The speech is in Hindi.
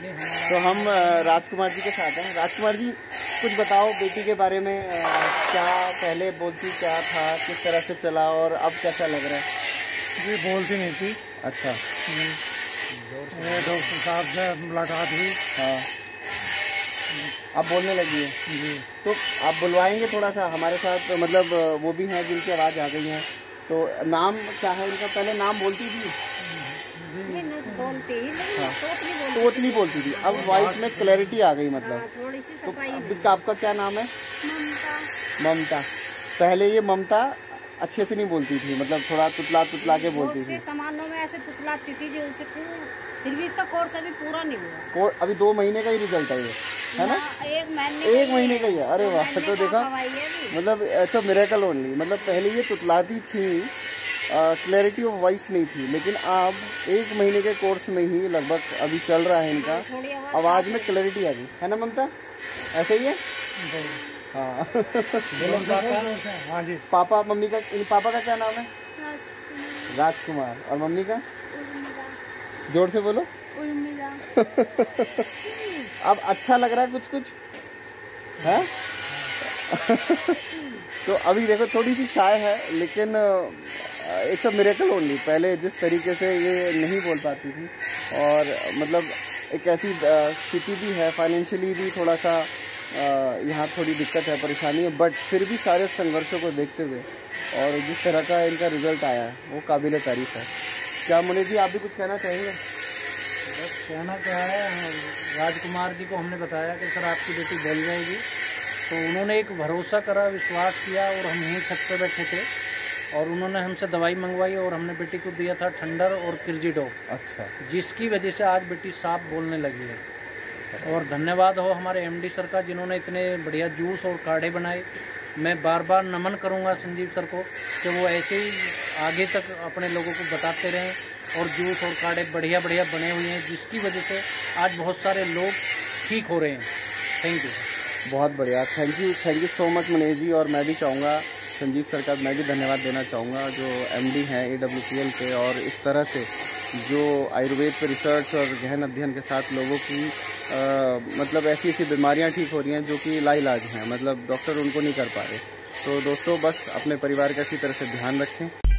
तो हम राजकुमार जी के साथ हैं। राजकुमार जी कुछ बताओ बेटी के बारे में क्या पहले बोलती क्या था किस तरह से चला और अब कैसा लग रहा है? जी बोलती नहीं थी। अच्छा। डॉक्टर साहब से मुलाकात हुई। हाँ। अब बोलने लगी है? जी। तो आप बुलवाएँगे थोड़ा सा हमारे साथ मतलब वो भी हैं जिनकी आवाज़ आ गई है। तो नाम क्या है उनका? पहले नाम बोलती थी? बोलती। हाँ। तोतली बोलती। थी। अब वॉइस में क्लैरिटी आ गई हाँ, मतलब थोड़ी सी तो आपका क्या नाम है? ममता। ममता। पहले ये ममता अच्छे से नहीं बोलती थी मतलब थोड़ा तुतला तुतला के बोलती थी। सामानों में ऐसे तुतलाती थी जो उसे फिर भी इसका कोर्स अभी पूरा नहीं हुआ। अभी दो महीने का ही रिज़ल्ट है ये है ना? हाँ, एक महीने एक महीने का ही है। अरे वाह तो देखा है। मतलब ऐसा मेरेकल ओनली मतलब पहले ये तुतलाती थी क्लैरिटी ऑफ़ वॉइस नहीं थी लेकिन अब एक महीने के कोर्स में ही लगभग अभी चल रहा है इनका। आवाज़ में क्लैरिटी आ गई। है ना ममता? ऐसे ही है? हाँ। हाँ जी। पापा मम्मी का इन पापा का क्या नाम है? राजकुमार। और मम्मी का? ज़ोर से बोलो। अब अच्छा लग रहा है कुछ कुछ है? तो अभी देखो थोड़ी सी शाय है लेकिन इट्स अ मिरेकल ओनली पहले जिस तरीके से ये नहीं बोल पाती थी, और मतलब एक ऐसी स्थिति भी है फाइनेंशियली भी थोड़ा सा यहाँ थोड़ी दिक्कत है, परेशानी है बट फिर भी सारे संघर्षों को देखते हुए और जिस तरह का इनका रिज़ल्ट आया है वो काबिल तारीफ़ है। क्या मुनि जी, आप भी कुछ कहना चाहेंगे? बस कहना क्या है, राजकुमार जी को हमने बताया कि सर आपकी बेटी बोल जाएगी तो उन्होंने एक भरोसा करा, विश्वास किया और हम यहीं छत पर बैठे थे। और उन्होंने हमसे दवाई मंगवाई और हमने बेटी को दिया था ठंडर और किरजीडोप अच्छा। जिसकी वजह से आज बेटी साफ़ बोलने लगी है। और धन्यवाद हो हमारे एमडी सर का जिन्होंने इतने बढ़िया जूस और काढ़े बनाए। मैं बार बार नमन करूँगा संजीव सर को कि वो ऐसे ही आगे तक अपने लोगों को बताते रहें और जूस और काढ़े बढ़िया बढ़िया बने हुए हैं जिसकी वजह से आज बहुत सारे लोग ठीक हो रहे हैं। थैंक यू बहुत बढ़िया। Thank you thank you so much Manish ji और मैं भी चाहूँगा संजीव सर का मैं भी धन्यवाद देना चाहूँगा जो एमडी हैं ए पे और इस तरह से जो आयुर्वेद पर रिसर्च और गहन अध्ययन के साथ लोगों की आ, मतलब ऐसी ऐसी बीमारियाँ ठीक हो रही हैं जो कि लाइलाज हैं मतलब डॉक्टर उनको नहीं कर पा रहे। तो दोस्तों बस अपने परिवार का इसी तरह से ध्यान रखें।